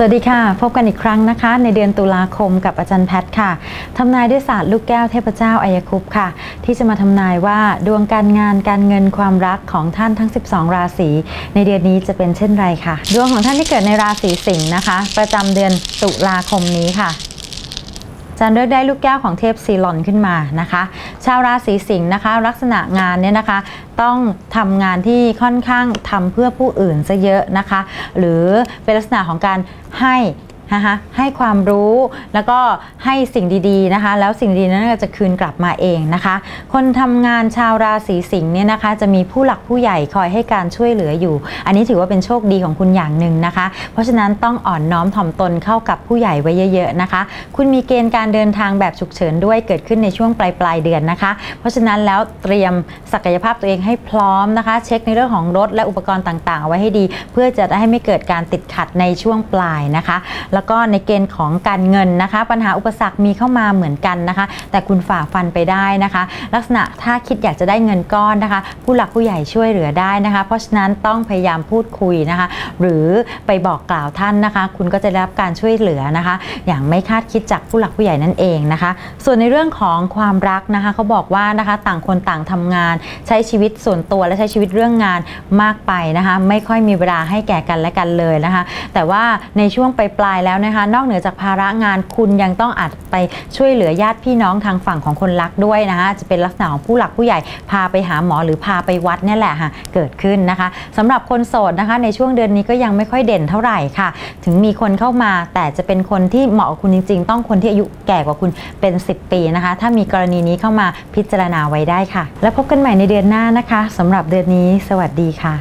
สวัสดีค่ะ พบกันอีกครั้งนะคะ ในเดือนตุลาคมกับอาจารย์แพทย์ค่ะทำนายด้วยศาสตร์ลูกแก้วเทพเจ้าอายคุปต์ค่ะ ที่จะมาทำนายว่าดวงการงานการเงินความรักของท่านทั้ง 12 ราศีในเดือนนี้จะเป็นเช่นไรค่ะ ดวงของท่านที่เกิดในราศีสิงห์นะคะ ประจำเดือนตุลาคมนี้ค่ะ อาจารย์เลือกได้ลูกแก้วของเทพซีลอนขึ้นมานะคะ ชาวราศีสิงห์นะคะ ลักษณะงานเนี่ยนะคะ ต้องทำงานที่ค่อนข้างทำเพื่อผู้อื่นซะเยอะนะคะ หรือเป็นลักษณะของการให้ นะคะให้ความรู้แล้วก็ให้สิ่งดีๆนะคะ แล้วสิ่งดีนั้นก็จะคืนกลับมาเองนะคะ คนทำงานชาวราศีสิงห์เนี่ยนะคะจะมีผู้หลักผู้ใหญ่คอยให้การช่วยเหลืออยู่ อันนี้ถือว่าเป็นโชคดีของคุณอย่างหนึ่งนะคะ เพราะฉะนั้นต้องอ่อนน้อมถ่อมตนเข้ากับผู้ใหญ่ไว้เยอะๆนะคะ คุณมีเกณฑ์การเดินทางแบบฉุกเฉินด้วยเกิดขึ้นในช่วงปลายปลายๆเดือนนะคะ เพราะฉะนั้นแล้วเตรียมศักยภาพตัวเองให้พร้อมนะคะ เช็คในเรื่องของรถและอุปกรณ์ต่างๆเอาไว้ให้ดี เพื่อจะได้ให้ไม่เกิดการติดขัดในช่วงปลายนะคะแล้วก็ในเกณฑ์ของการเงินนะคะ ปัญหาอุปสรรคมีเข้ามาเหมือนกันนะคะ แต่คุณฝ่าฟันไปได้นะคะ ลักษณะถ้าคิดอยากจะได้เงินก้อนนะคะ ผู้หลักผู้ใหญ่ช่วยเหลือได้นะคะ เพราะฉะนั้นต้องพยายามพูดคุยนะคะ หรือไปบอกกล่าวท่านนะคะ คุณก็จะได้รับการช่วยเหลือนะคะ อย่างไม่คาดคิดจากผู้หลักผู้ใหญ่นั่นเองนะคะ ส่วนในเรื่องของความรักนะคะเขาบอกว่านะคะต่างคนต่างทำงานใช้ชีวิตส่วนตัวและใช้ชีวิตเรื่องงานมากไปนะคะ ไม่ค่อยมีเวลาให้แก่กันและกันเลยนะคะ แต่ว่าในช่วงปลายๆแล้วนะคะ นอกเหนือจากภาระงานคุณยังต้องอาจไปช่วยเหลือญาติพี่น้องทางฝั่งของคนรักด้วยนะคะจะเป็นลักษณะของผู้หลักผู้ใหญ่พาไปหาหมอหรือพาไปวัดนี่แหละค่ะเกิดขึ้นนะคะสำหรับคนโสดนะคะ ในช่วงเดือนนี้ก็ยังไม่ค่อยเด่นเท่าไหร่ค่ะ ถึงมีคนเข้ามาแต่จะเป็นคนที่เหมาะกับคุณจริง ๆ ต้องคนที่อายุแก่กว่าคุณเป็น 10 ปีนะคะ ถ้ามีกรณีนี้เข้ามาพิจารณาไว้ได้ค่ะ แล้วพบกันใหม่ในเดือนหน้านะคะสำหรับเดือนนี้ สวัสดีค่ะ